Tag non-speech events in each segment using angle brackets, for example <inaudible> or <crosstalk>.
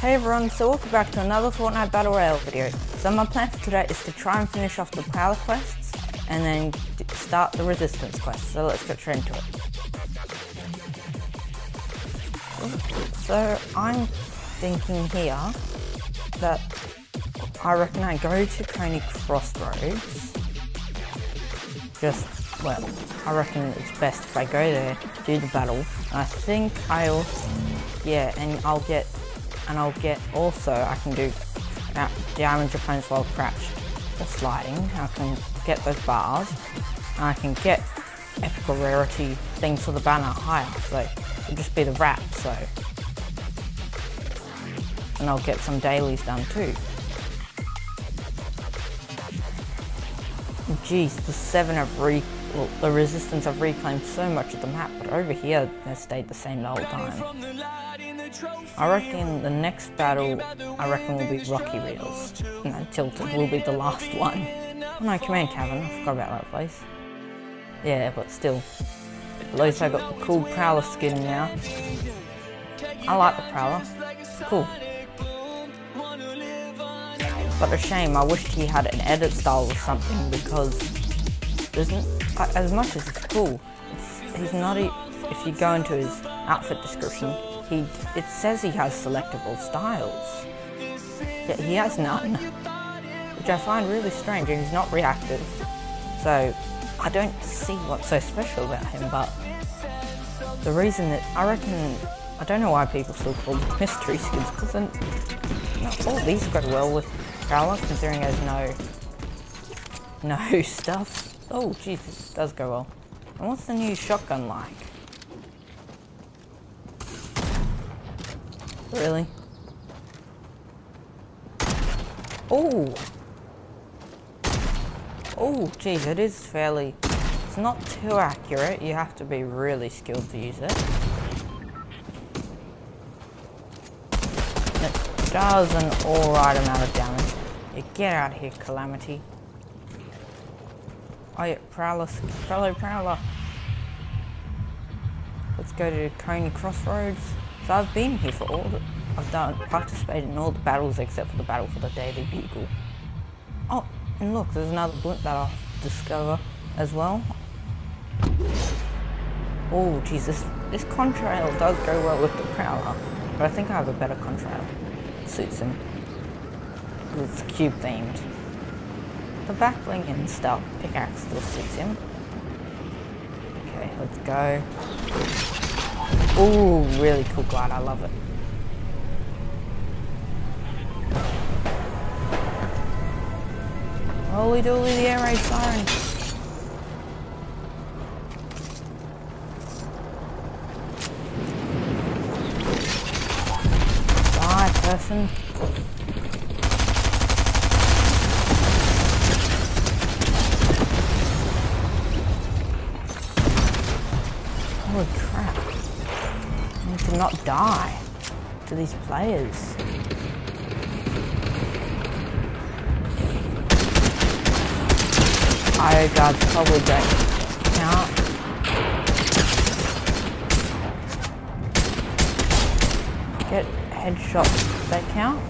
Hey everyone, so welcome back to another Fortnite Battle Royale video. So my plan for today is to try and finish off the Prowler quests and then start the Resistance quest. So let's get straight into it. So I'm thinking here that I reckon I go to Coney Crossroads. Just, well, I reckon it's best if I go there, do the battle. I think I'll, yeah, and I'll get and I'll get also I can do damage opponents while crouch or sliding. I can get those bars and I can get epic rarity things for the banner higher so it'll just be the wrap so and I'll get some dailies done too. Jeez, the seven have re well, the resistance have reclaimed so much of the map, but over here they stayed the same the whole time. I reckon the next battle, I reckon will be Rocky Reels. No, Tilted will be the last one. Oh no, Command Cavern, I forgot about that place. Yeah, but still. At least I got the cool Prowler skin now. I like the Prowler. It's cool. But a shame, I wished he had an edit style or something because there's as much as it's cool, it's, he's not, a, if you go into his outfit description, he it says he has selectable styles. Yet he has none. Which I find really strange and he's not reactive. So I don't see what's so special about him, but the reason that I reckon I don't know why people still call them <laughs> mystery skins because know, all these go well with Prowler considering there's no no <laughs> stuff. Oh jeez, this does go well. And what's the new shotgun like? Really? Oh! Oh, geez, it is fairly... It's not too accurate. You have to be really skilled to use it. It does an alright amount of damage. You get out of here, Calamity. Oh yeah, Prowler, Prowler, Prowler. Let's go to Coney Crossroads. So I've been here for all the, I've done, participated in all the battles except for the battle for the Daily Bugle. Oh, and look, there's another blimp that I'll discover as well. Oh, Jesus, this contrail does go well with the Prowler, but I think I have a better contrail. It suits him. It's cube themed. The back bling and stuff pickaxe still suits him. Okay, let's go. Ooh, really cool glide. I love it. Holy dooly, the air raid siren. Die, person. Holy crap to not die to these players. IO guards probably don't count. Get headshots, they count?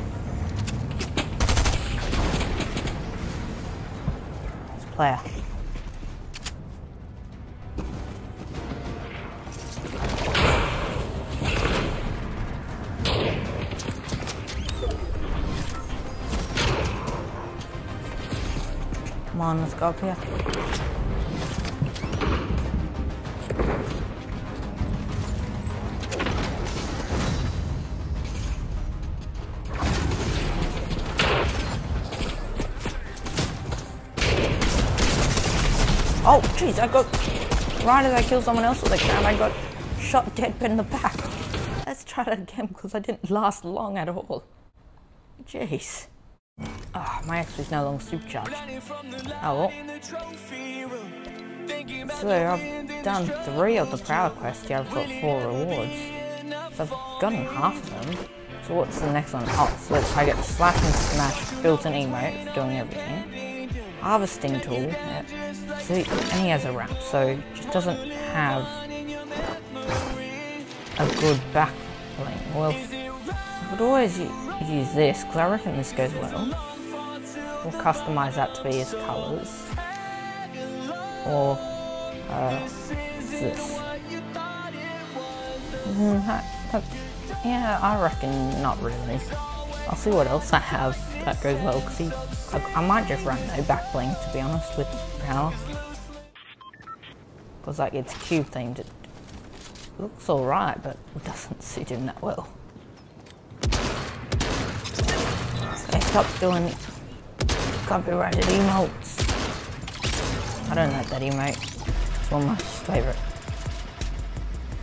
This player. Come on, let's go up here. Oh, jeez, I got... Right as I killed someone else with a gun, I got shot dead in the back. Let's try that again because I didn't last long at all. Jeez. Ah, oh, my is no longer supercharged. Oh well. So I've done three of the Prowler quests, yeah, I've got four rewards. So I've gotten half of them. So what's the next one? Oh, so let's try get the Slash and Smash built-in emote for doing everything. Harvesting tool, yeah. So, and he has a wrap, so just doesn't have a good back bling. Well, I could always use this because I reckon this goes well. We'll customize that to be as colours. Or uh, this. Mm, that, that, yeah, I reckon not really. I'll see what else I have that goes well because I, I, might just run no back bling to be honest with Prowler. Because like it's cube themed, it looks alright but it doesn't suit him that well. Stop doing copyrighted emotes. I don't like that emote. It's one of my favourite.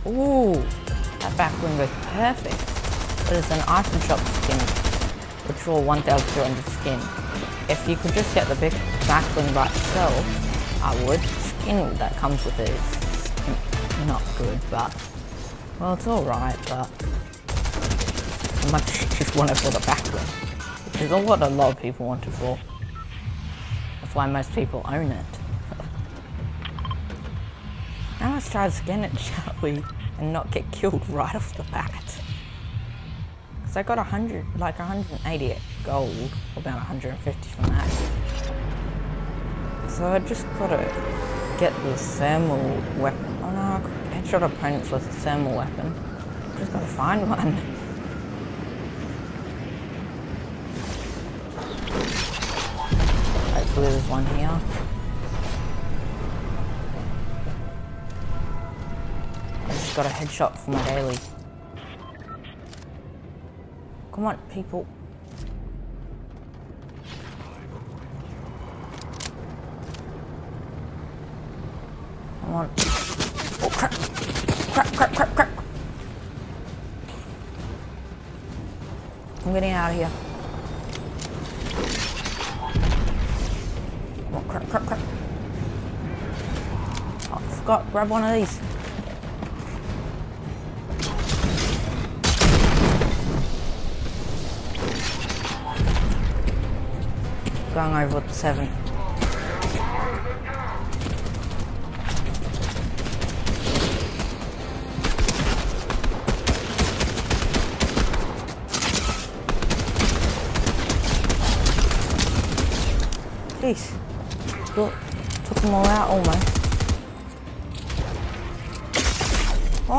Ooh, that back bling goes perfect. But it's an item shop skin which will 1200 skin. If you could just get the big back bling by itself, I would. Skin that comes with it is not good, but, well, it's alright, but I much just want it for the back which is what a lot of people want it for. That's why most people own it. now let's try to skin it, shall we? And not get killed <laughs> right off the bat. Because I got 100, like 180 gold, about 150 from that. So I just gotta get the thermal weapon. Oh no, I headshot opponents with a thermal weapon. Just gotta find <laughs> one. There's one here. I just got a headshot for my daily. Come on, people. Come on. Oh, crap. Crap, crap, crap, crap. I'm getting out of here. Forgot. Grab one of these. going over with the seven. Jeez. Took them all out almost.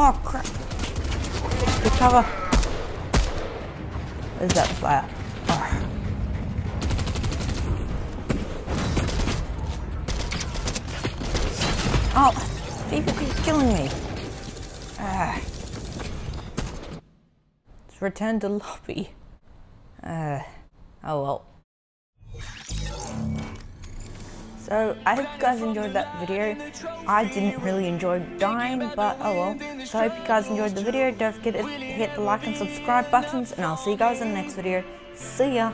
Oh crap. Recover. Where's that flat? Oh, people keep killing me. Ah. Let's return to lobby. Uh, oh well. So, I hope you guys enjoyed that video. I didn't really enjoy dying, but oh well. So I hope you guys enjoyed the video. Don't forget to hit the like and subscribe buttons, and I'll see you guys in the next video. See ya!